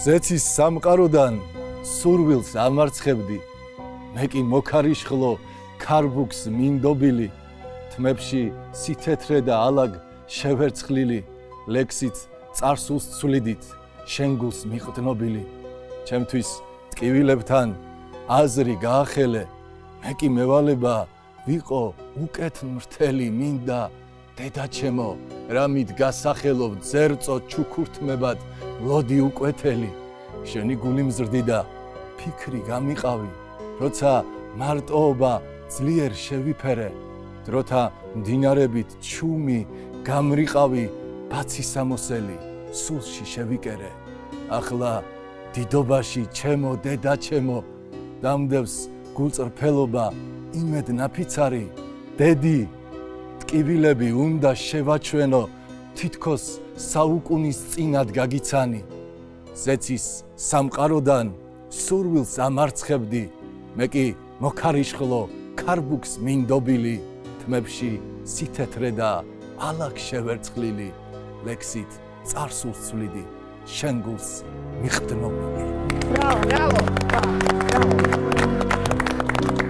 ზეცის სამყაროდან სურვილს ამარცხებდი. მე კი მოქარიშხლო ქარბუქს მინდობილი თმებში სითეთრე და ალაგ შევერცხლილი ლექსიც წარსულს ცვლიდით შენ გულს მიყდნობილი. ჩემთვის ტკივილებთან აზრი გაახელე მე კი მევალება ვიყო უკეთ მრთელი მინდა დედაჩემო რამით გასახელობ ძერწო ჩუქურთმებად ლოდი უკვეთელი? შენი გული მზრდიდა ფიქრი გამიყავი როცა მარტოობა ძლიერ შევიფერე დროთა მდინარებით ჩუმი გამრიყავი ბაცი სამოსელი სულში შევიკერე. ახლა დიდობაში ჩემო დედა ჩემო დამდევს გულწრფელობა იმედ ნაფიცარი დედი ტკივილები უნდა შევაჩვენო თითქოს საუკუნის წინად გაგიცანი. ზეცის სამყაროდან სურვილს ამარცხებდი. მე კი მოქარიშხლო ქარბუქს მინდობილი თმებში სითეთრე და ალაგ შევერცხლილი. ლექსით წარსულს ცვლიდი შენ გულს მიხდნობილი ბრავო ბრავო